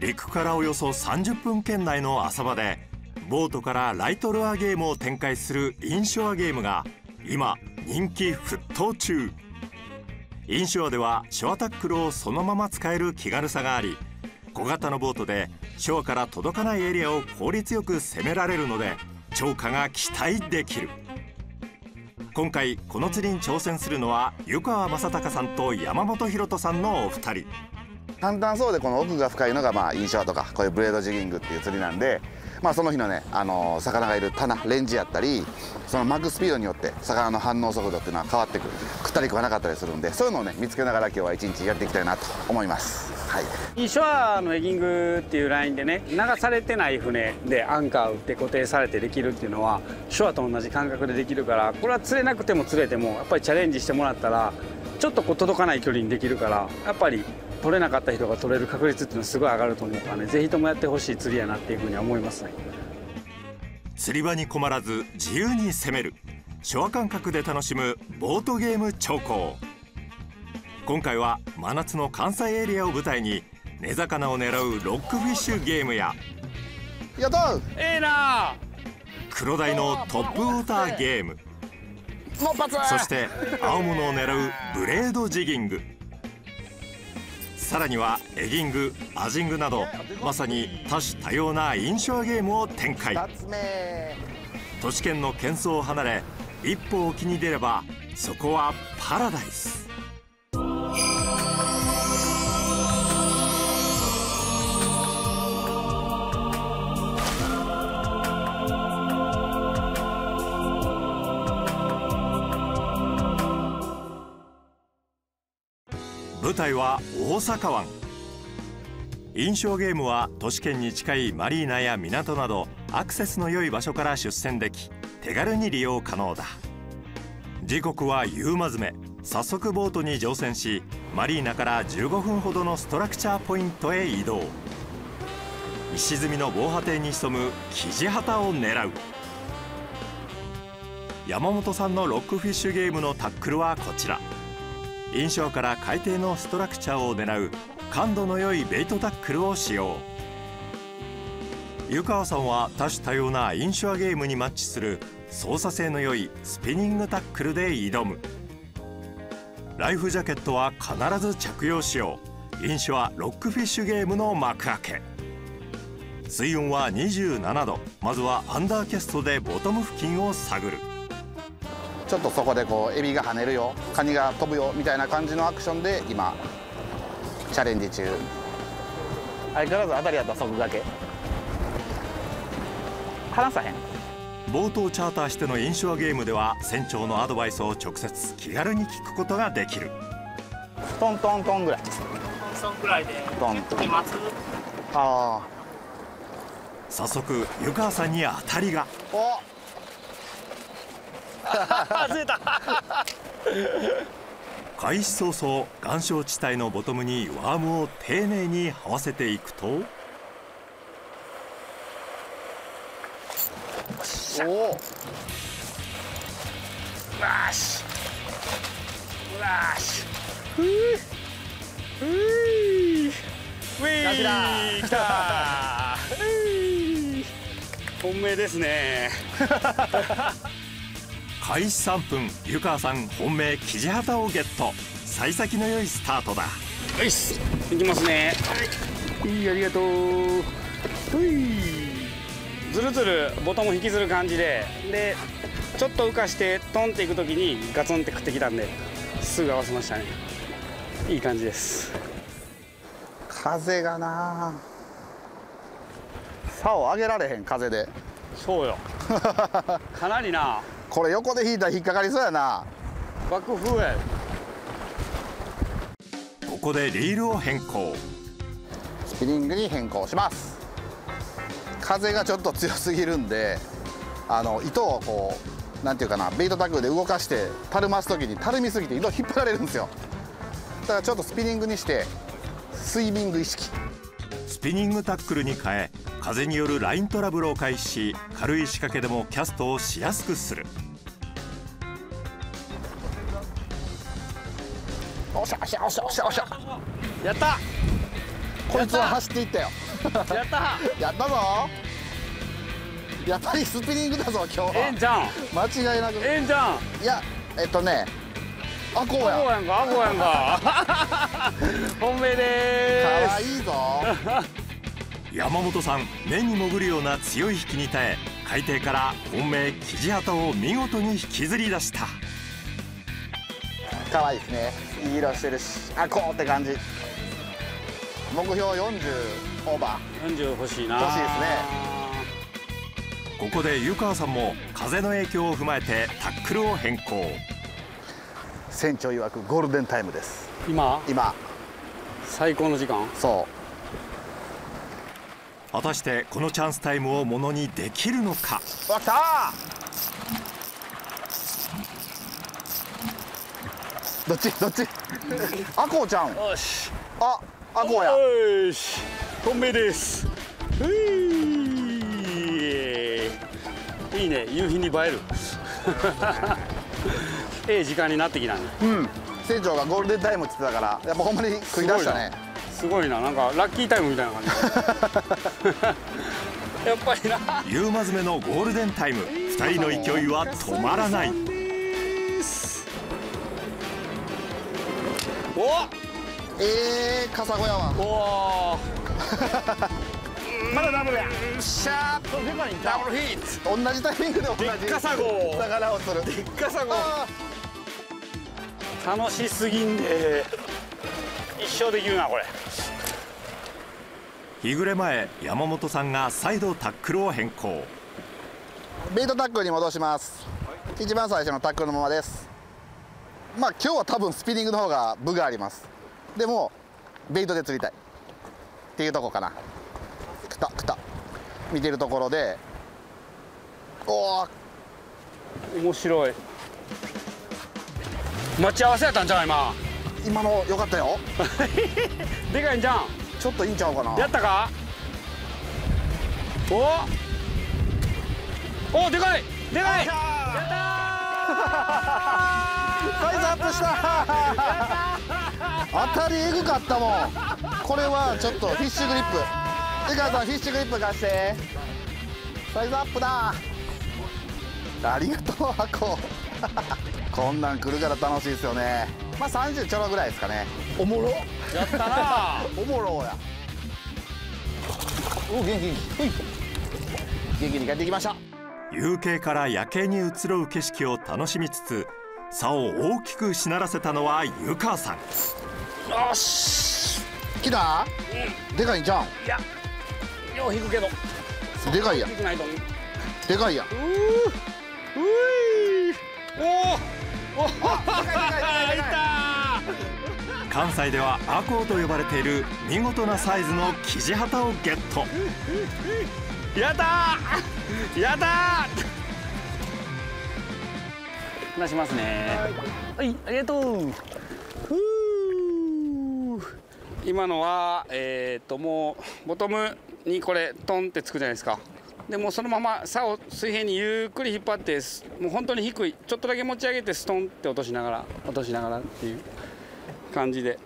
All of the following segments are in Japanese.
陸からおよそ30分圏内の浅場でボートからライトルアーゲームを展開するインショアゲームが今人気沸騰中。インショアではショアタックルをそのまま使える気軽さがあり小型のボートでショアから届かないエリアを効率よく攻められるので超過が期待できる。今回この釣りに挑戦するのは湯川正隆さんと山本博人さんのお二人。簡単そうでこの奥が深いのがまあ印象とかこういうブレードジギングっていう釣りなんでまあその日のね、あの、魚がいる棚レンジやったりその巻くスピードによって魚の反応速度っていうのは変わってくる。食ったり食わなかったりするんでそういうのをね見つけながら今日は一日やっていきたいなと思います。はい。イショアのエギングっていうラインでね流されてない船でアンカー打って固定されてできるっていうのはショアと同じ感覚でできるからこれは釣れなくても釣れてもやっぱりチャレンジしてもらったらちょっとこう届かない距離にできるからやっぱり取れなかった人が取れる確率っていうのはすごい上がると思うからね。ぜひともやってほしい釣りやなっていうふうに思いますね。釣り場に困らず自由に攻める。昭和感覚で楽しむボートゲーム長考。今回は真夏の関西エリアを舞台に根魚を狙うロックフィッシュゲームややったええな黒鯛のトップウォーターゲーム。そして青物を狙うブレードジギングさらにはエギングアジングなどまさに多種多様な印象ゲームを展開。都市圏の喧騒を離れ一歩沖に出ればそこはパラダイス。台は大阪湾。印象ゲームは都市圏に近いマリーナや港などアクセスの良い場所から出船でき手軽に利用可能だ。時刻は夕間詰め。早速ボートに乗船しマリーナから15分ほどのストラクチャーポイントへ移動。石積みの防波堤に潜むキジハタを狙う。山本さんのロックフィッシュゲームのタックルはこちら。印象から海底のストラクチャーを狙う感度の良いベイトタックルを使用。湯川さんは多種多様な印象ゲームにマッチする操作性の良いスピニングタックルで挑む。ライフジャケットは必ず着用しよう。印象はロックフィッシュゲームの幕開け。水温は27度。まずはアンダーキャストでボトム付近を探る。ちょっとそこでこうエビが跳ねるよカニが飛ぶよみたいな感じのアクションで今チャレンジ中。相変わらず当たりやったらそこだけ。離さへん。冒頭チャーターしての印象ゲームでは船長のアドバイスを直接気軽に聞くことができる。トントントンぐらい。トンくらいでトン今つあ早速湯川さんに当たりが。あお外れた。開始早々岩礁地帯のボトムにワームを丁寧に這わせていくと。おおよし。よしふうふうウィー。来た本命ですね開始3分湯川さん本命キジハタをゲット。幸先の良いスタートだ。よし行きますね。はい。ありがとう。ほい。ずるずるボトム引きずる感じで。でちょっと浮かしてトンっていく時にガツンって食ってきたんですぐ合わせましたね。いい感じです。風がな。竿上げられへん風で。そうよ。かなりなこれ横で引いたら引っかかりそうやな。爆風や。ここでリールを変更。スピニングに変更します。風がちょっと強すぎるんであの糸をこうなんていうかなベイトタックルで動かしてたるます時にたるみすぎて糸引っ張られるんですよ。だからちょっとスピニングにしてスイミング意識スピニングタックルに変え風によるライントラブルを回避し軽い仕掛けでもキャストをしやすくする。おしゃおしゃおしゃおしゃおしゃやった。こいつは走っていったよ。やった。やったぞ。やっぱりスピニングだぞ今日は。ええんちゃん。間違いなく。ええんちゃん。いやえっとねアゴややんかアゴやんか。本命かでわいいぞ。山本さん目に潜るような強い引きに耐え海底から本命キジハタを見事に引きずり出した。かわいいですね。いい色してるしあこうって感じ。目標40オーバす40欲しいな。欲しいですね。ここで湯川さんも風の影響を踏まえてタックルを変更。ー船長曰くゴールデンタイムです。今？今。最高の時間？そ果たしてこのチャンスタイムをものにできるのか？うわ来た！どっち？どっち？あこうちゃん。よし。ああこうや。よし。本命です。ういいいね。夕日に映えるええ時間になってきたね。うん。船長がゴールデンタイムって言ってたからやっぱほんまに食い出したね。すごいな。なんかラッキータイムみたいな感じ。やっぱりな。夕馬詰めのゴールデンタイム。2人の勢いは止まらない。おえー、カサゴやわお まだダブルや。しゃーでかい。んダブルヒット。同じタイミングで同じでっかさご魚をする。でっかさごあ楽しすぎんで。一生できるなこれ。日暮れ前山本さんが再度タックルを変更。ーベイトタックルに戻します。一番最初のタックルのままです。まあ今日は多分スピニングの方が部があります。でもベイトで釣りたい。っていうとこかな。くたくた。見てるところで。おお面白い待ち合わせやったんちゃう今？今の良かったよ。でかいんじゃんちょっといいんちゃうかな。やったか？お？おでかい！でかい！や サイズアップした。当たりエグかったもん。これはちょっとフィッシュグリップ。江川さんフィッシュグリップ貸して。サイズアップだ。ありがとう箱こんなん来るから楽しいですよね。まあ30ちょろぐらいですかね。おもろやったな。おもろや。お元気元気。ほい。元気に帰ってきました。夕景から夜景に移ろう景色を楽しみつつ竿を大きくしならせたのは湯川さん。よし。来た、でかいんじゃん？いや。よう引くけど。でかいや。でかいや。ういおおおいた 関西ではアコウと呼ばれている見事なサイズのキジハタをゲット。やったー！やったー！話しますね。はい。ありがとう。今のはえっ、ともうボトムにこれトンってつくじゃないですかでもそのまま竿を水平にゆっくり引っ張ってもう本当に低いちょっとだけ持ち上げてストンって落としながら落としながらっていう感じで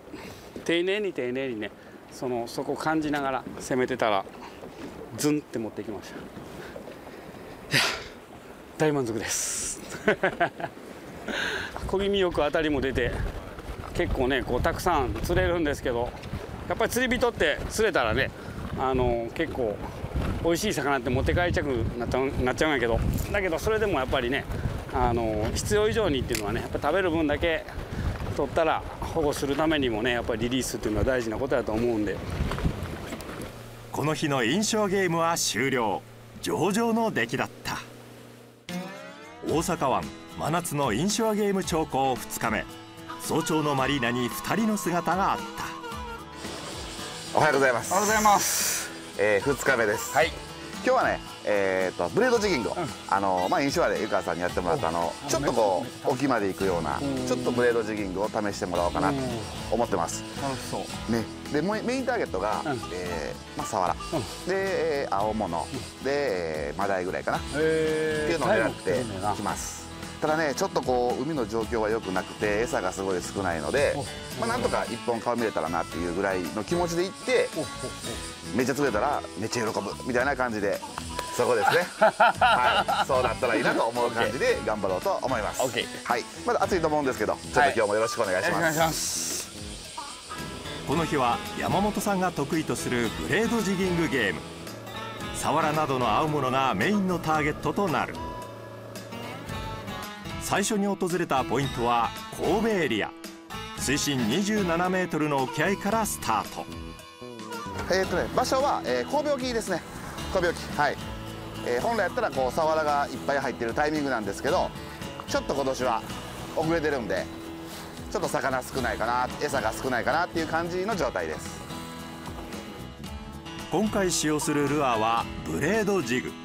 丁寧に丁寧にねそのそこを感じながら攻めてたらズンって持ってきました。いや大満足です。小気味よく当たりも出て結構ねこうたくさん釣れるんですけどやっぱり釣り人って釣れたらねあの結構美味しい魚って持って帰りたくなっちゃうなっちゃうんやけど。だけどそれでもやっぱりねあの必要以上にっていうのはねやっぱ食べる分だけ取ったら保護するためにもねやっぱりリリースっていうのは大事なことだと思うんで。この日の印象ゲームは終了。上々の出来だった。大阪湾真夏の印象ゲーム長考2日目。早朝のマリーナに2人の姿があった。おはようございます。おはようございますえー、2日目です、はい。今日はねえー、とブレードジギングを、あのまあ印象で湯川さんにやってもらったあのちょっとこう沖まで行くようなちょっとブレードジギングを試してもらおうかなと思ってます。楽しそう。ね。でメメインターゲットが、うん。えーまあ、サワラ、で、えー青物、で、えーマダイぐらいかな、っていうのを狙ってきますただねちょっとこう海の状況は良くなくて餌がすごい少ないので、まあ、なんとか一本顔見れたらなっていうぐらいの気持ちで行ってめっちゃ釣れたらめっちゃ喜ぶみたいな感じでそこですね。はい。そうなったらいいなと思う感じで頑張ろうと思います。はい。まだ暑いと思うんですけどちょっと今日もよろしくお願いします、ます。この日は山本さんが得意とするブレードジギングゲーム。サワラなどの合うものがメインのターゲットとなる最初に訪れたポイントは神戸エリア。水深27メートルの沖合からスタート。えーとね、場所は、えー神戸沖ですね。神戸沖。はい、えー本来やったらこうサワラがいっぱい入ってるタイミングなんですけどちょっと今年は遅れてるんでちょっと魚少ないかな餌が少ないかなっていう感じの状態です。今回使用するルアーはブレードジグ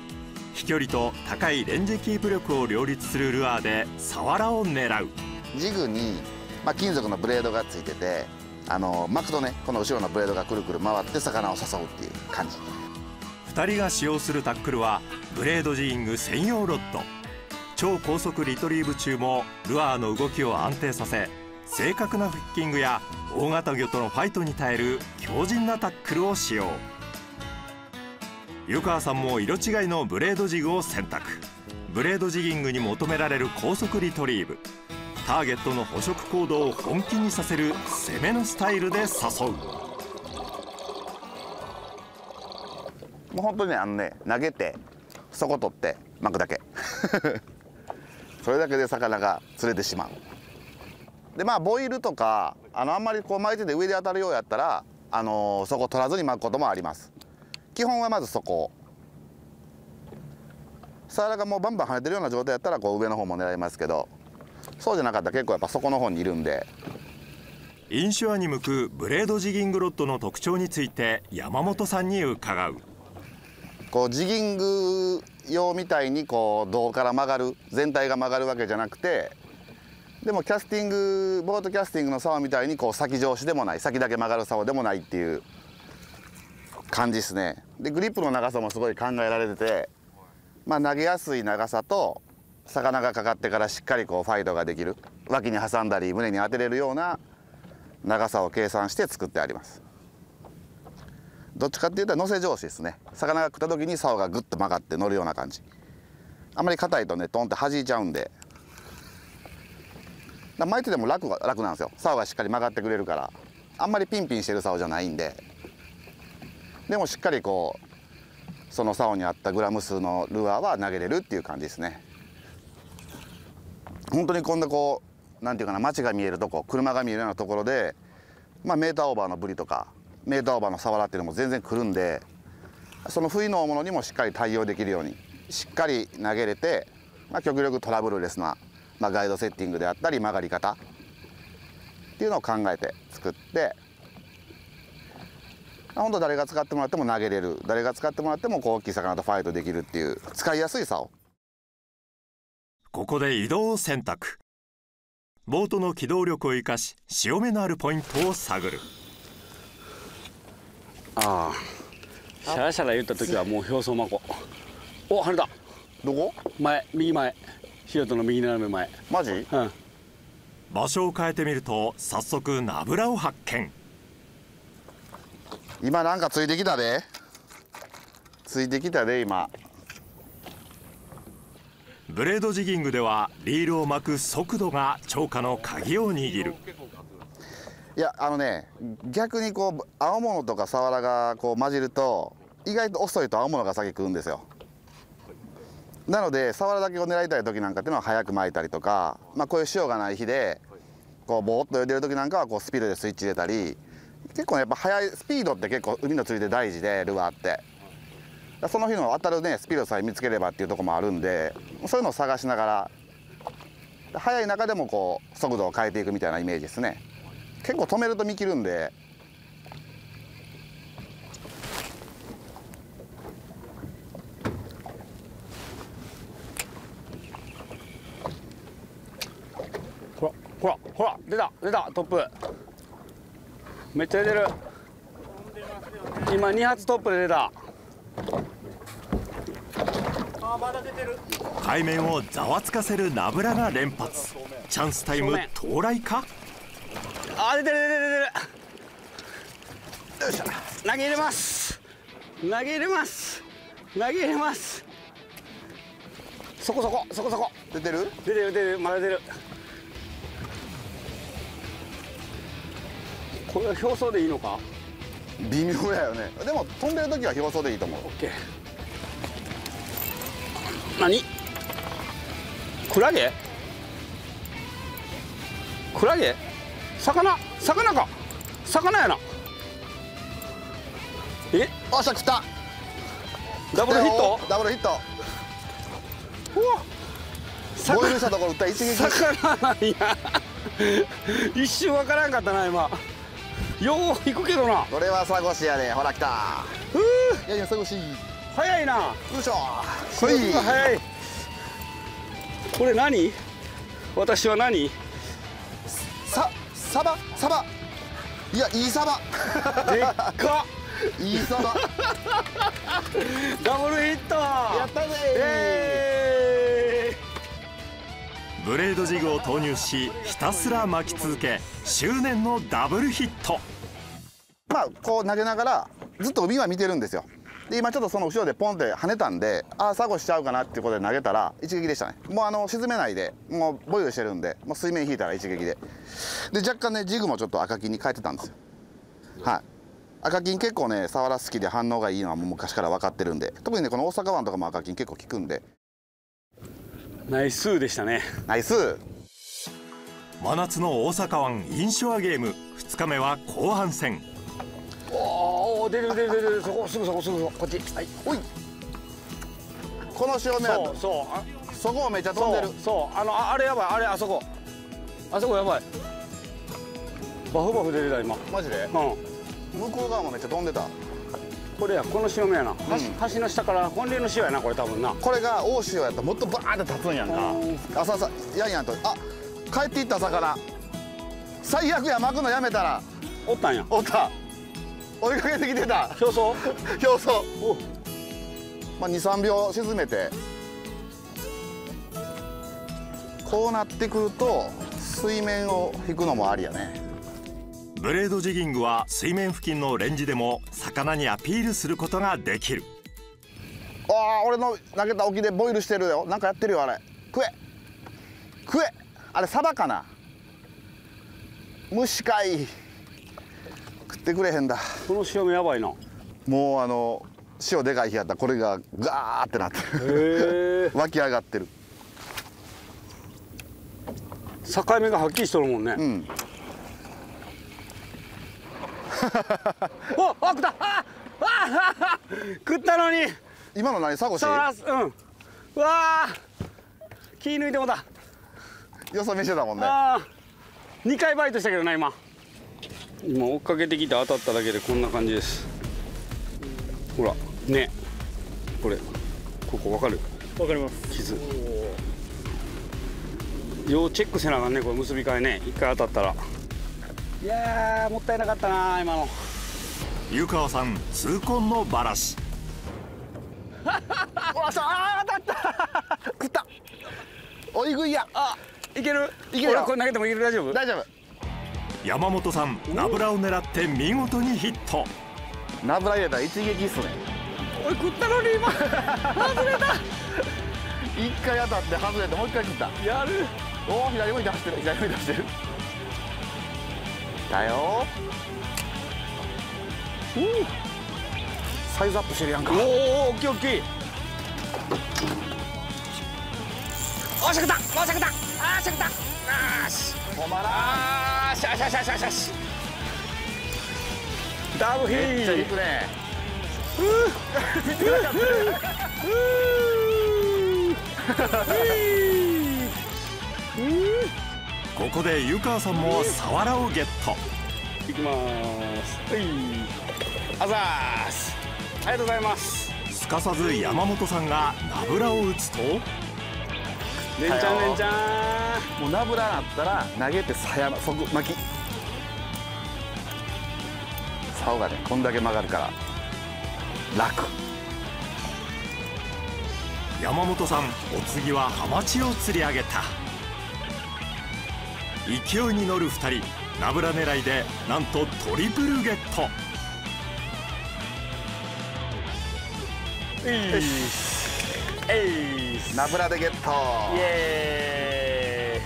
飛距離と高いレンジキープ力を両立するルアーでサワラを狙う。ジグに、まあ、金属のブレードがついててあの巻くとねこの後ろのブレードがくるくる回って魚を誘うっていう感じ。2人が使用するタックルはブレードジギング専用ロッド。超高速リトリーブ中もルアーの動きを安定させ正確なフッキングや大型魚とのファイトに耐える強靭なタックルを使用湯川さんも色違いのブレードジグを選択。ブレードジギングに求められる高速リトリーブ。ターゲットの捕食行動を本気にさせる攻めのスタイルで誘う。もう本当にあのね投げて底取って巻くだけ。それだけで魚が釣れてしまう。でまあボイルとかあのあんまりこう巻いてて上で当たるようやったらあのそこ取らずに巻くこともあります。基本はまずそこ。をサワラがもうバンバン跳ねてるような状態やったらこう上の方も狙いますけど。そうじゃなかったら結構やっぱ底の方にいるんで。インシュアに向くブレードジギングロッドの特徴について山本さんに伺う。こうジギング用みたいにこう胴から曲がる全体が曲がるわけじゃなくてでもキャスティングボートキャスティングの竿みたいにこう先調子でもない先だけ曲がる竿でもないっていう感じですね。でグリップの長さもすごい考えられててまあ投げやすい長さと魚がかかってからしっかりこうファイトができる脇に挟んだり胸に当てれるような長さを計算して作ってあります。どっちかっていうと乗せ調子ですね。魚が食った時に竿がグッと曲がって乗るような感じ。あまり硬いとねトンって弾いちゃうんで。巻いてても楽楽なんですよ。竿がしっかり曲がってくれるから。あんまりピンピンしてる竿じゃないんで。でもしっかりこうその竿に合ったグラム数のルアーは投げれるっていう感じですね。本当にこんなこうなんていうかな街が見えるとこ車が見えるようなところでまあメーターオーバーのブリとかメーターオーバーのサワラっていうのも全然来るんでその不意のものにもしっかり対応できるようにしっかり投げれて、まあ、極力トラブルレスな、まあ、ガイドセッティングであったり曲がり方っていうのを考えて作って本当誰が使ってもらっても投げれる。誰が使ってもらってもこう大きい魚とファイトできるっていう使いやすい竿。ここで移動を選択。ボートの機動力を生かし潮目のあるポイントを探る。ああ。シャラシャラ言った時はもう表層マコお跳ねた。どこ？前右前。ヒトの右斜め前。マジ？うん。場所を変えてみると早速ナブラを発見今なんかついてきたで。ついてきたで今。ブレードジギングではリールを巻く速度が超過の鍵を握る。いやあのね逆にこう青物とかサワラがこう混じると意外と遅いと青物が先食うんですよ。なのでサワラだけを狙いたい時なんかっていうのは早く巻いたりとか、まあ、こういう潮がない日でこうボーっと泳いでる時なんかはこうスピードでスイッチ入れたり結構やっぱ速いスピードって結構海の釣りで大事でルアーって。その日の当たるねスピードさえ見つければっていうところもあるんでそういうのを探しながら速い中でもこう速度を変えていくみたいなイメージですね。結構止めると見切るんで。ほらほらほら出た出たトップ。めっちゃ出てる。今2発トップで出た。海面をざわつかせるナブラが連発。チャンスタイム到来か？あ出てる出てる出てる。よいしょ。投げ入れます。投げ入れます。投げ入れます。そこそこそこそこ。出てる？出てる出てる。まだ出るこれは表層でいいのか？微妙やよね。でも飛んでる時は表層でいいと思う。OK 何？クラゲ？クラゲ？魚？魚か。魚やな。え？おっしゃ食った。ダブルヒット？ダブルヒット。うわ。ボイルしたところ打った。一撃。魚なんや。一瞬わからんかったな今よう行くけどな。これはサゴシやで。ほら来た。ふういやいやサゴシよ早いないしょ。すごく早い。これ何？私は何？さサバサバ。いやいいサバ。でっか。いいサバ。ダブルヒット。やったぜえブレードジグを投入しひたすら巻き続け執念のダブルヒット。まあこう投げながらずっと海は見てるんですよ。で今ちょっとその後ろでポンって跳ねたんでああサゴしちゃうかなっていうことで投げたら一撃でしたね。もうあの沈めないでもうボイルしてるんでもう水面引いたら一撃で。で若干ねジグもちょっと赤金に変えてたんですよ。はい。赤金結構ねサワラ好きで反応がいいのはもう昔から分かってるんで。特にねこの大阪湾とかも赤金結構効くんで、ナイスでしたね。ナイス。真夏の大阪湾インショアゲーム。2日目は後半戦。おお出る出る出る出る。そこすぐそこすぐそここっち。はい。おい。この潮目そうはそう。あそこをめっちゃ飛んでる。そうそうあのああれやばいあれあそこ。あそこやばい。バフバフ出てた今。マジで？うん。向こう側もめっちゃ飛んでたこれやこの潮目やな、橋橋の下から本流の潮やなこれ多分な。これが大潮やったらもっとバーンって立つんやんか。朝さやんやんと。あ帰っていった魚最悪や巻くのやめたらおったんや。おった。追いかけてきてた。表層？表層。おまあ23秒沈めて。こうなってくると水面を引くのもありやねブレードジギングは水面付近のレンジでも魚にアピールすることができる。ああ俺の投げた沖でボイルしてるよ。なんかやってるよあれ。食え。食え。あれサバかな。虫かい食ってくれへんだ。この潮目やばいな。もうあの潮でかい日やった。らこれがガーってなってる。へえ 湧き上がってる。境目がはっきりしとるもんね、うんおあ食った。ああ食ったのに。今の何サゴシ？うん。うわあ。気抜いてもうた。よそ見してたもんね。ああ。2回バイトしたけどな今。今追っかけてきて当たっただけでこんな感じです。ほらね。これ。ここわかる？わかります。傷。要チェックせなあかんねこれ結び替えね。一回当たったらいやーもったいなかったな今の。湯川さん痛恨のバラシ。あー当たった。食った。おい食いや。あいける？いけるこれ投げてもいける？大丈夫？大丈夫。山本さんナブラを狙って見事にヒット。ナブラ入れたら一撃っすね。俺食ったのに今。外れた。一回当たって外れてもう一回食った。やる。おお左向いて走ってる左向いて走ってるだよ。サイズアップしてるやんか。おお大きい大きい。おしゃくったおしゃくったあーしゃくったあーし。止まらんあーし。ゃしゃしゃしゃしゃし。ダブヒめっちゃくねここで湯川さんもサワラをゲット。いきます。はい。あざーす。ありがとうございます。すかさず山本さんがナブラを打つと。レンちゃんレンちゃんもうナブラなったら投げてさや即巻き。竿がねこんだけ曲がるから。楽。山本さんお次はハマチを釣り上げた勢いに乗る2人。ナブラ狙いでなんとトリプルゲット。えいえいナブラでゲット。イエ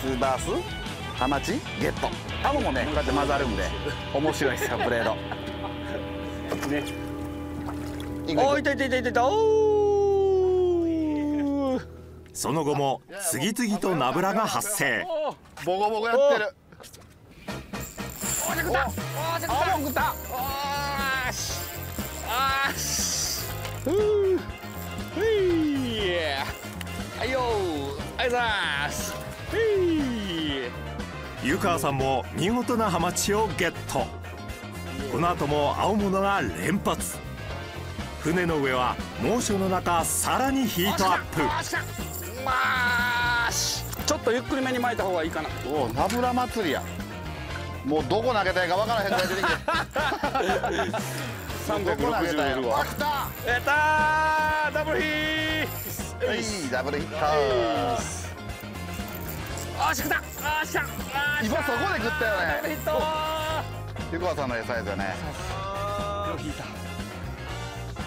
ツーバース？ハマチ？ゲット。ハモもねこうやって混ざるんで面白いですよブレード。ー イねおーいたいたいたいたいた。おーその後も次々とナブラが発生。ボコボコやってる。おー食った。おー食った。あ食った。あーし。あーし。ふうふいはいよー。ありがとうございます。ふい湯川さんも見事なハマチをゲット。この後も青物が連発。船の上は猛暑の中さらにヒートアップまーし。ちょっとゆっくりめに巻いた方がいいかな。おおナブラ祭りや。もうどこ投げたいかわからへんぐらい出てきて。どこ投げたい360はやったダブルヒーはいダブルヒット。あーしくった。あーしゃあーし今そこで食ったよね。ダブルヒット。湯川さんの餌ですよね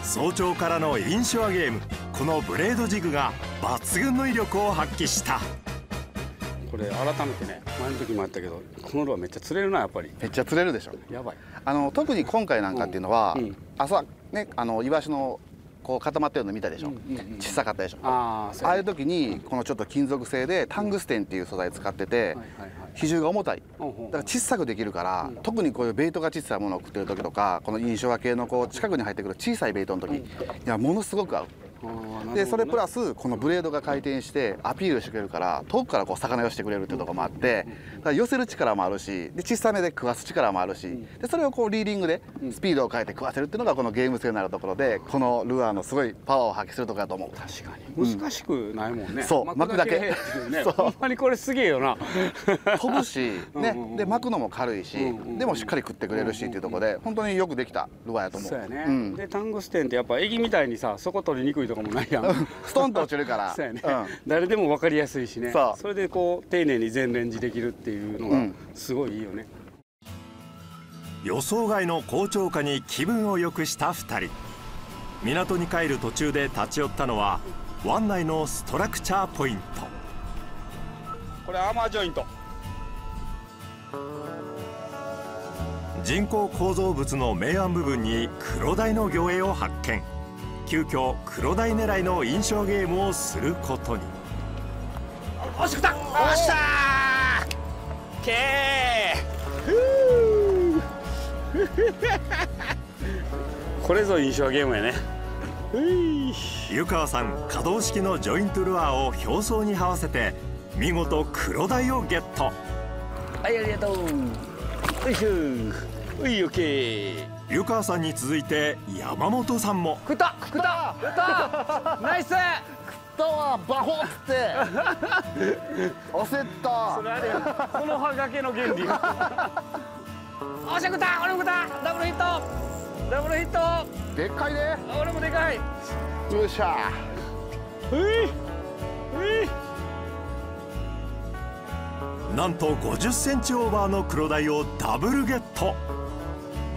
早朝からのインショアゲームこのブレードジグが抜群の威力を発揮した。これ改めてね前の時もあったけどこのルアーめっちゃ釣れるなやっぱり。めっちゃ釣れるでしょ。やばい。あの特に今回なんかっていうのは、うんうん。朝ねあのイワシのこう固まってるの見たでしょ、うんうんうん。小さかったでしょ。あーああいう時にこのちょっと金属製でタングステンっていう素材使ってて、はいはいはい。比重が重たい。だから小さくできるから、特にこういうベイトが小さいものを食ってる時とかこの印象系のこう近くに入ってくる小さいベイトの時、いやものすごく合うでそれプラスこのブレードが回転してアピールしてくれるから遠くからこう魚寄してくれるっていうところもあってだから寄せる力もあるしで小さめで食わす力もあるしでそれをこうリーディングでスピードを変えて食わせるっていうのがこのゲーム性になるところでこのルアーのすごいパワーを発揮するところだと思う。確かに。難しくないもんね、そう巻くだけ。ほんまにこれすげえよな。飛ぶし、ね。うんうんうん。で巻くのも軽いし、うんうんうん。でもしっかり食ってくれるしっていうところで本当によくできたルアーやと思う。そうやね、ん。でタングステンってやっぱエギみたいにさそこ取りにくいとかもないやん。ストンと落ちるから。そうやね、うん。誰でも分かりやすいしね。そう。れでこう丁寧に全レンジできるっていうのがうん。すごいいいよね、予想外の好調化に気分を良くした2人。港に帰る途中で立ち寄ったのは湾内のストラクチャーポイント。これアーマージョイント。人工構造物の明暗部分に黒鯛の魚影を発見急遽黒鯛狙いの印象ゲームをすることに。おしくたおしたーけーこれぞ印象ゲームやねうい湯川さん可動式のジョイントルアーを表層に這わせて見事黒鯛をゲットはいありがとうよいしょういオッケー湯川さんに続いて山本さんも。食った！食った！やった！ナイス！だわバホって。焦った。それあれや。この葉がけの原理。おっしゃ食った！俺も食った！ダブルヒット！ダブルヒット！でっかいね。俺もでかい。よっしゃ。うい！うい！なんと50センチオーバーの黒鯛をダブルゲット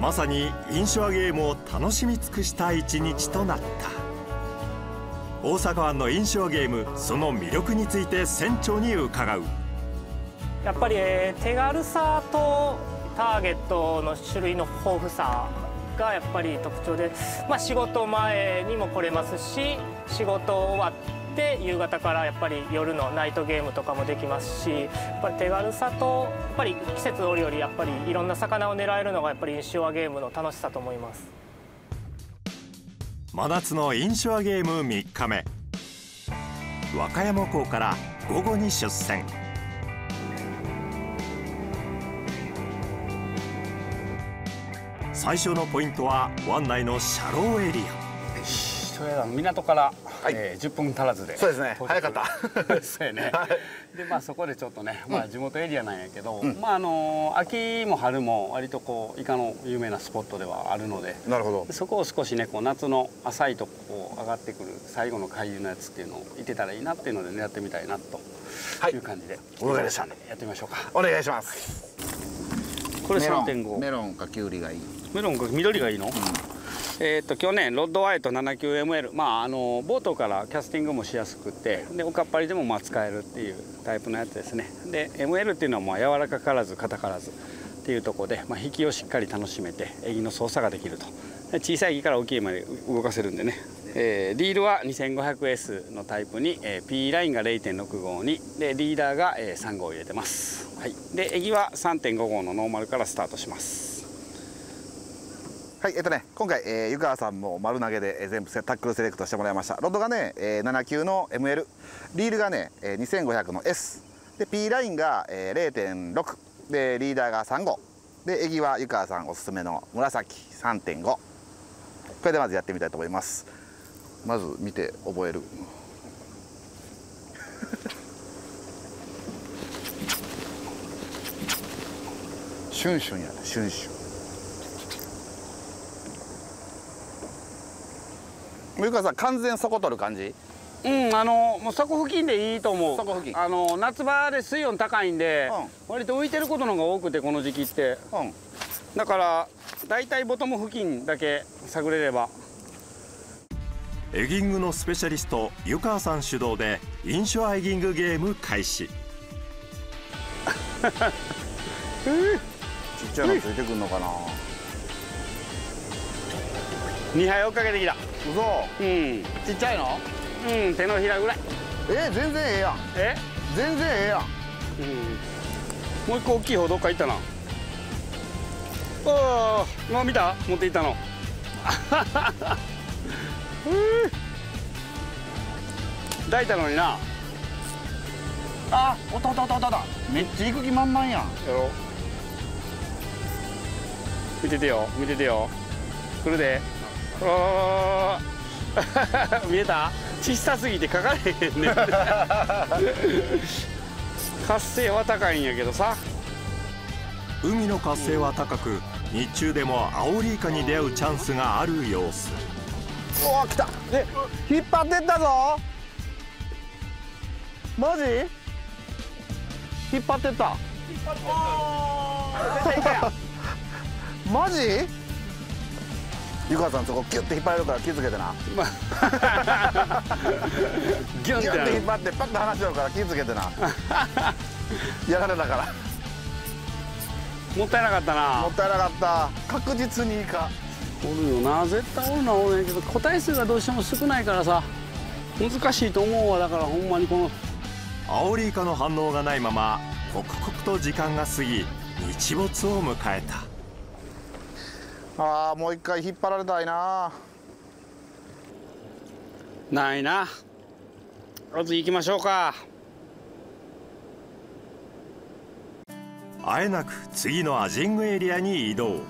まさに印象ゲームを楽しみ尽くした一日となった。大阪湾の印象ゲームその魅力について船長に伺う。やっぱりえー手軽さとターゲットの種類の豊富さがやっぱり特徴で、まあ、仕事前にも来れますし仕事終わって夕方からやっぱり夜のナイトゲームとかもできますしやっぱり手軽さとやっぱり季節折々やっぱりいろんな魚を狙えるのがやっぱり印象はゲームの楽しさと思います。真夏の印象ゲーム3日目。和歌山港から午後に出船最初のポイントは湾内のシャローエリア。とりあえずあの港から、はい。えー10分足らずでそうですね。早かった。そうやね、はでまあそこでちょっとね、まあ、地元エリアなんやけど、まああの秋も春も割とこうイカの有名なスポットではあるのでなるほど。そこを少しねこう夏の浅いとこう上がってくる最後の回遊のやつっていうのをいてたらいいなっていうので狙ってみたいなとはい。いう感じで、了解でしたやってみましょうか。お願いします。これメロン。3.5メロンかキュウリがいい。メロンが緑がいいの、えーっと去年ロッドワイト 79ML まああのボートからキャスティングもしやすくてでおかっぱりでもまあ使えるっていうタイプのやつですね。で ML っていうのはまあ柔らかからず硬からずっていうところで、まあ、引きをしっかり楽しめてエギの操作ができると。小さいエギから大きいまで動かせるんでね、えーリールは 2500S のタイプに、えー P ラインが0.65に。でリーダーが、えー3号入れてます、はい、でエギは3.5号のノーマルからスタートします。はいえっとね今回、えー湯川さんも丸投げで、えー全部タックルセレクトしてもらいました。ロッドがね、えー7級の ML リールがね、えー2500の S で P ラインが、えー0.6でリーダーが3号でエギは湯川さんおすすめの紫3.5これでまずやってみたいと思います。まず見て覚える。シュンシュンやねシュンシュン。湯川さん完全底取る感じ？うん、あのもう底付近でいいと思う。底付近。あの夏場で水温高いんで、割と浮いてることの方が多くてこの時期って。うん。だからだいたいボトム付近だけ探れれば。エギングのスペシャリスト湯川さん主導でインショアエギングゲーム開始。ちっちゃいのついてくんのかな？2杯追っかけてきた嘘。うん。ちっちゃいの？うん手のひらぐらい。え全然ええやん。え？全然ええやん。うん。もう一個大きい方どっか行ったな。ああもう見た？持っていったの。う ん抱いたのにな。あおったおったおったおったおった。めっちゃ行く気満々やん。やろ。見ててよ見ててよ。来るで 見えた？小さすぎてかかれへんねん。活性は高いんやけどさ。海の活性は高く日中でもアオリイカに出会うチャンスがある様子。おお来た。で引っ張ってったぞ。マジ？引っ張ってった。マジ？湯川さんそこキュッて引っ張れるから気づけてな。ギュンって。なるギュッて引っ張ってパッと離してるから気づけてな。やられたから。もったいなかったな。もったいなかった。確実にいいかおるよな。絶対おるなおるんやけど個体数がどうしても少ないからさ。難しいと思うわ。だからほんまにこの。アオリイカの反応がないまま刻々と時間が過ぎ日没を迎えたあーもう一回引っ張られたいな。ないな。まず行きましょうか。あえなく次のアジングエリアに移動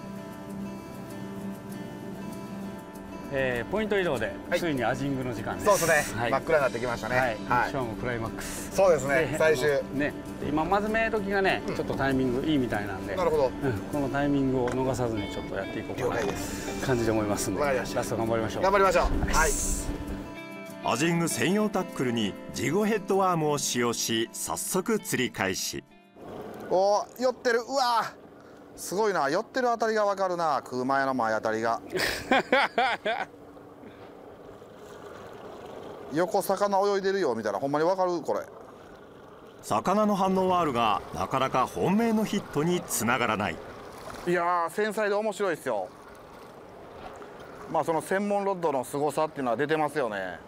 えーポイント移動で、はい。ついにアジングの時間です。そうですね、はい。真っ暗になってきましたね。はい、はい。しかもクライマックス。そうですね。で最終。ね。で今まずめ時がね、ちょっとタイミングいいみたいなんで。なるほど。うん、このタイミングを逃さずにちょっとやっていこうかな。了解とです。感じで思いますんで。わかりました。ラスト頑張りましょう。頑張りましょう。はい。アジング専用タックルにジゴヘッドワームを使用し早速釣り開始。おー寄ってる。うわすごいな。寄ってるあたりがわかるな。食う前の前あたりが。横魚泳いでるよ。みたいな。ほんまにわかる？これ。魚の反応はあるがなかなか本命のヒットにつながらない。いやー繊細で面白いですよ。まあその専門ロッドの凄さっていうのは出てますよね。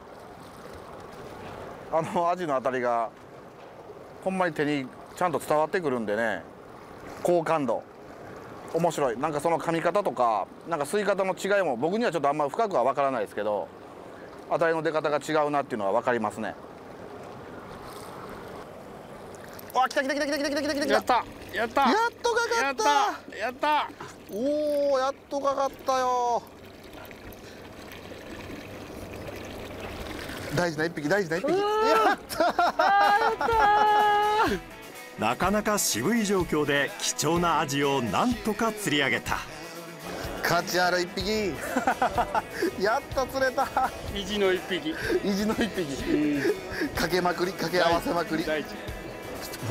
あのアジのあたりがほんまに手にちゃんと伝わってくるんでね。好感度面白い。なんかその噛み方とかなんか吸い方の違いも僕にはちょっとあんま深くは分からないですけど当たりの出方が違うなっていうのは分かりますね。わ来た来た来た来た来た来た来た来たやった。やった。やっとかかっやった。たやった。おおやっとかかったよ。大事な一匹大事な一匹。やったなかなか渋い状況で貴重なアジをなんとか釣り上げた。価値ある一匹。やっと釣れた。意地の一匹。意地の一匹。かけまくり掛け合わせまくり。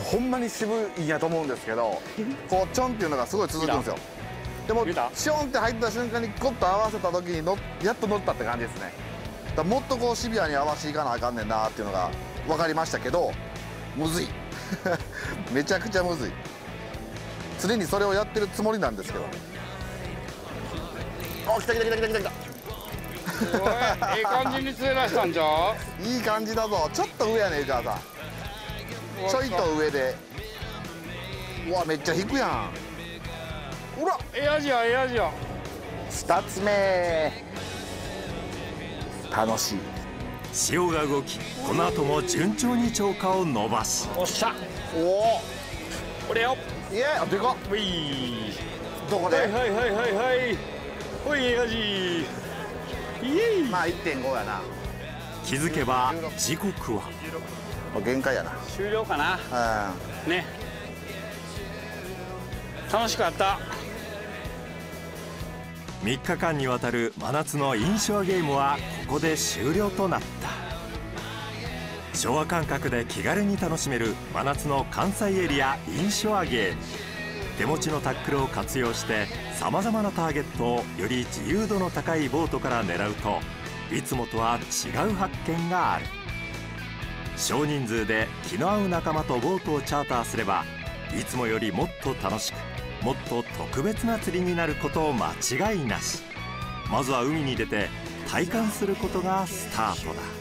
ほんまに渋いんやと思うんですけどこうチョンっていうのがすごい続くんですよ。でもションって入った瞬間にコッと合わせた時にのやっと乗ったって感じですね。だもっとこうシビアに合わせていかなあかんねんなっていうのが分かりましたけどむずい めちゃくちゃむずい。常にそれをやってるつもりなんですけど。お来た来た来た来た来た来た。すごいええ感じに釣れ出したんじゃいい感じだぞ。ちょっと上やね湯川さん。ちょいと上で。うわめっちゃ引くやん。ほらええアジやええアジや2つ目。楽しい潮が動きこの後も順調に超過を伸ばし。おっしゃ。おおこれよ。いやでかっ。うい。どこで、はいはいはいはいはい。ほいええアジイエイ。まあ1.5やな。気づけば時刻は。もう限界やな。終了かな。うね。楽しかった3日間にわたる真夏のインショアゲームはここで終了となった。昭和感覚で気軽に楽しめる真夏の関西エリアインショアゲーム。手持ちのタックルを活用してさまざまなターゲットをより自由度の高いボートから狙うといつもとは違う発見がある。少人数で気の合う仲間とボートをチャーターすればいつもよりもっと楽しくもっと特別な釣りになること間違いなし。まずは海に出て体感することがスタートだ。